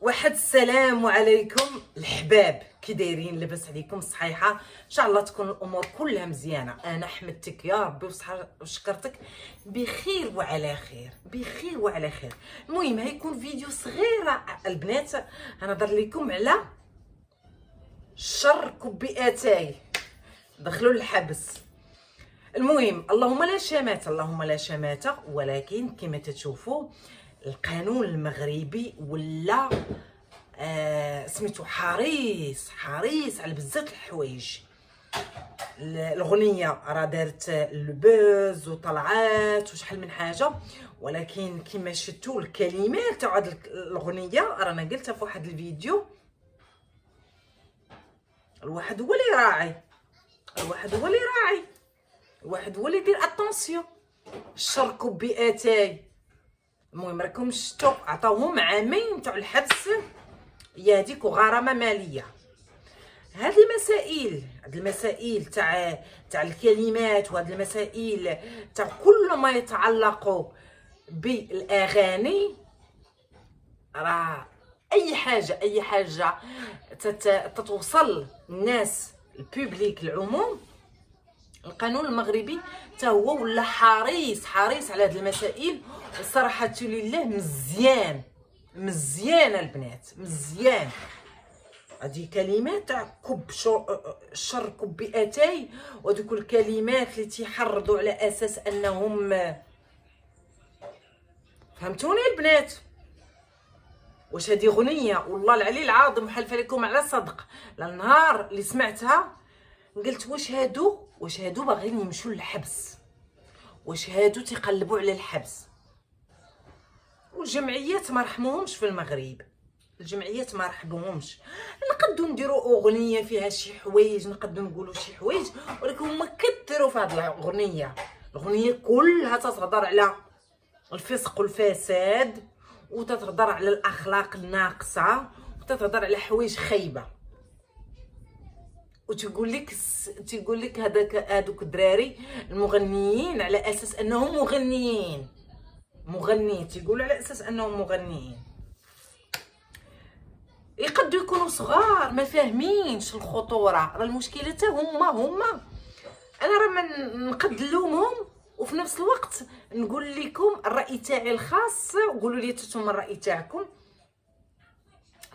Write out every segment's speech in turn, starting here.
واحد السلام عليكم الحباب. كي دايرين لاباس عليكم الصحيحه إن شاء الله تكون الأمور كلها مزيانة. أنا حمدتك يا ربي وشكرتك. بخير وعلى خير. بخير وعلى خير. المهم هيكون فيديو صغيرة. البنات غنهضر لكم على شر كبئتاي دخلوا الحبس المهم اللهم لا شماتة اللهم لا شماتة ولكن كما تشوفوا القانون المغربي ولا آه سميتو حريص حريص على بزاف الحوايج. الاغنيه راه دارت البوز وطلعات وشحال من حاجة ولكن كما شفتوا الكلمات تاع هاد الاغنيه رانا قلتها في واحد الفيديو. الواحد هو اللي راعي. الواحد هو اللي راعي. الواحد هو اللي يدير. اتونسيون شركوا بأتاي. المهم راكم شفتوا عطاوهم عامين تاع الحبس. هي هذيك وغرامه مالية. هاد المسائل هاد المسائل تاع تاع الكلمات وهاد المسائل تاع كل ما يتعلق بالأغاني راه أي حاجة أي حاجة تتوصل الناس البوبليك العموم. القانون المغربي حتى هو ولا حريص حريص على هذه المسائل. وصراحه لله مزيان مزيان البنات مزيان. هذه كلمات كب شر كبئتي وهذوك الكلمات اللي تيحرضوا على أساس أنهم فهمتوني البنات؟ واش هذه اغنيه والله العلي العظيم حلف لكم على صدق. النهار اللي سمعتها قلت واش هادو؟ واش هادو باغيين يمشوا للحبس. واش هادو تيقلبوا على الحبس؟ والجمعيات ما رحموهمش في المغرب. الجمعيات ما رحبوهمش نقدو نديرو أغنية فيها شي حوايج نقدو نقولوا شي حوايج ولكن هما كثروا في هذه الأغنية. الأغنية كلها تتهضر على الفسق والفساد وتتهضر على الأخلاق الناقصة وتتهضر على حوايج خايبة. وتقول لك تقول لك هذاك هذوك الدراري المغنيين على أساس أنهم مغنيين. مغنيين تيقولوا على أساس أنهم مغنيين. يقدروا يكونوا صغار ما فاهمينش الخطورة. راه المشكلة حتى هما هما. أنا راه ما نقد نلومهم وفي نفس الوقت نقول لكم الرأي تاعي الخاص وقولوا لي نتوما الرأي تاعكم.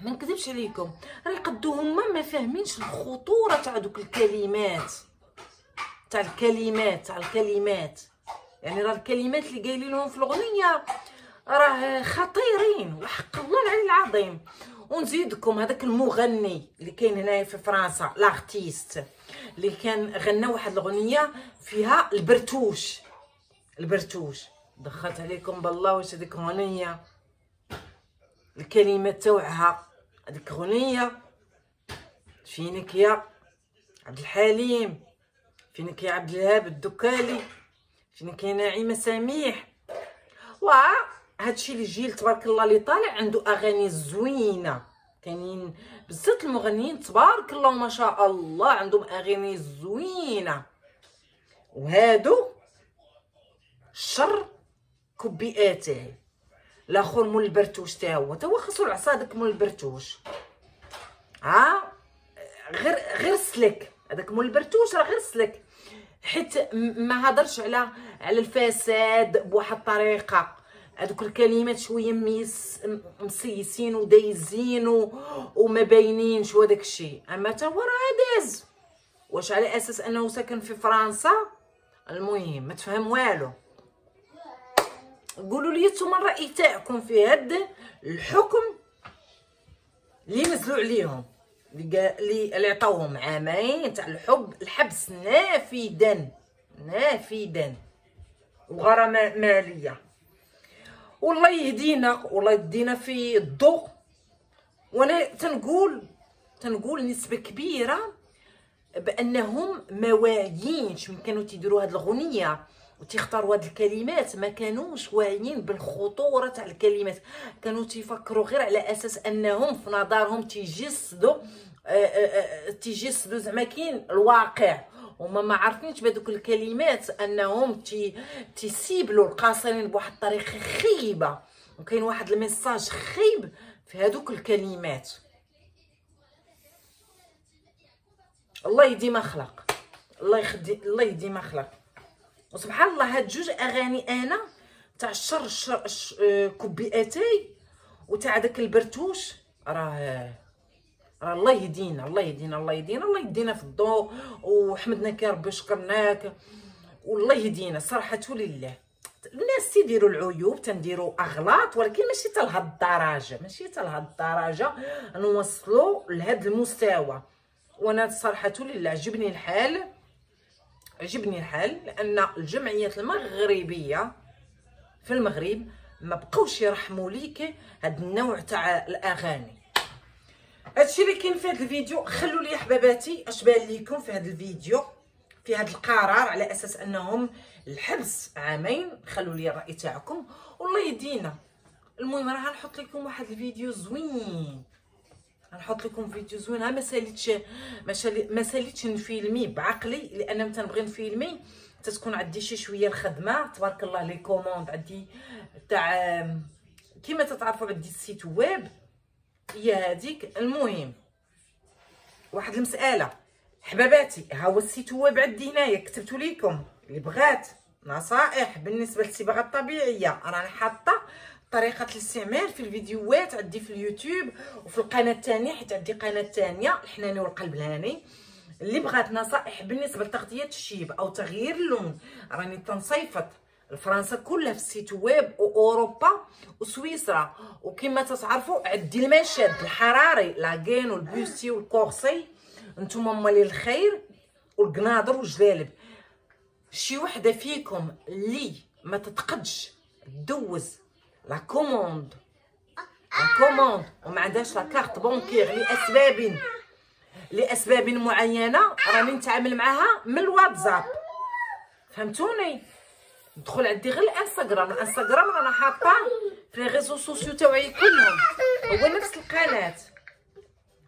ما نكذبش عليكم. راه يقدو هما ما فاهمينش الخطورة تاع دوك الكلمات. تاع الكلمات تاع الكلمات. يعني راه الكلمات اللي قايلين لهم في الأغنية راه خطيرين وحق الله العلي العظيم. ونزيدكم هذاك المغني اللي كاين هنايا في فرنسا لارتيست اللي كان غنى واحد الأغنية فيها البرتوش. البرتوش. دخلت عليكم بالله واش هذيك أغنية؟ الكلمات تاوعها هذيك أغنية. فينك يا عبد الحليم؟ فينك يا عبد الوهاب الدكالي؟ فينك يا نعيمه سميح و هادشي اللي جيل تبارك الله اللي طالع عنده أغاني زوينة. كاينين بزاف المغنيين تبارك الله ما شاء الله عندهم أغاني زوينة. وهادو شر كبئاته الأخر مول البرتوش تا هو تا هو خاصو العصا داك مول البرتوش. ها؟ غير غير سلك. هذاك مول البرتوش راه غير سلك. حيت ما هضرش على على الفساد بواحد الطريقة. هذوك الكلمات شوية ميس مسيسين ودايزين وما باينينش وداك الشيء. أما تا هو راه داز. واش على أساس أنه ساكن في فرنسا؟ المهم ما تفهم والو. قولوا لي نتوما الرأي تاعكم في هاد الحكم اللي نزلوا عليهم. اللي عطاوهم عامين تاع الحب الحبس نافذا نافذا. وغرامه مالية. والله يهدينا والله يدينا في الضوء. وأنا تنقول تنقول نسبة كبيرة بأنهم ما واعيينش. كانوا تيديروا هاد الاغنيه وتيختاروا هاد الكلمات ما كانوش واعيين بالخطورة تاع الكلمات. كانوا تيفكروا غير على أساس أنهم في نظرهم تيجسدوا آه، آه، آه، تيجسدوا زعما كاين الواقع. هما ما عارفينش بهذوك الكلمات أنهم تي تي cibler وا القاصرين بواحد الطريقة خيبه وكاين واحد ال message خيب في هذوك الكلمات. الله يهدي ما خلق. الله يهدي الله يهدي ما خلق. وسبحان الله هاد جوج أغاني أنا تاع الشر الشر آه، كبي أتاي وتاع داك البرتوش راه راه الله يهدينا الله يهدينا الله يهدينا الله يدينا في الضوء وحمدناك يا ربي شكرناك والله يهدينا صراحة لله. الناس تيديروا العيوب تنديروا أغلاط ولكن ماشي حتى لهاد الدرجه ماشي حتى لهاد الدرجه نوصلوا لهاد المستوى. وأنا صراحة لله عجبني الحال. عجبني الحال لأن الجمعيات المغربية في المغرب ما بقاوش يرحموا ليك هاد النوع تاع الأغاني. هادشي اللي كاين في هاد الفيديو خلوا لي حباباتي اش بان ليكم في هاد الفيديو؟ في هاد القرار على أساس أنهم الحبس عامين خلوا لي الرأي تاعكم والله يهدينا. المهم راه نحط لكم واحد الفيديو زوين. نحط لكم فيديو زوين ها ما ساليتش ما ساليتش ن filmer بعقلي لأن تنبغي ن filmer تتكون عندي شي شوية الخدمة. تبارك الله les commandes عندي تاع كيما تتعرفوا عندي ال site web هي هذيك المهم واحد المسألة. حباباتي ها هو ال site web عندي هنايا كتبت لكم اللي بغات نصائح بالنسبة للصبغه الطبيعيه راني حاطة. طريقة الاستعمال في الفيديوهات عندي في اليوتيوب وفي القناة الثانية حيت عندي قناة ثانية الحناني والقلب الهاني اللي بغات نصائح بالنسبة لتغطية الشيب أو تغيير اللون راني تنصيفط فرنسا كلها في ال site web وأوروبا وسويسرا. وكما تعرفوا عندي المشد الحراري la gaine وال bustier وال corset نتوما مالين الخير والقنادر والجلالب. شي وحدة فيكم اللي ما تتقدش دوز. la commande la commande وما عندهاش la carte bancaire لاسباب لاسباب معينه راني نتعامل معاها من الواتساب فهمتوني ندخل عندي غير الانستغرام الانستغرام رانا حاطه في les réseaux sociaux تاعي كلهم هو نفس القناه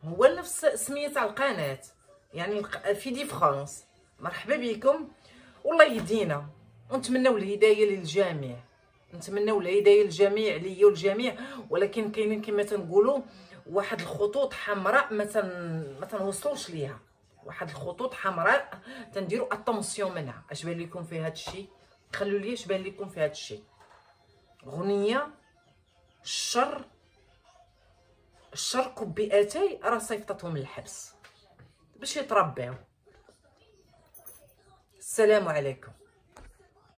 هو نفس سميه تاع القناه يعني في دي فرانس مرحبا بكم والله يهدينا ونتمنوا الهدايه للجميع نتمنوا الهدايه للجميع ليا والجميع. ولكن كاينين كما تنقولوا واحد الخطوط حمراء ما ما تنوصلوش ليها. واحد الخطوط حمراء تنديروا اتونسيون منها. اش بان لكم في هذا الشيء خلوا لي اش بان لكم في هذا الشيء غنية الشر الشر كبئتي راه صيفطتهم للحبس. باش يتربعوا السلام عليكم.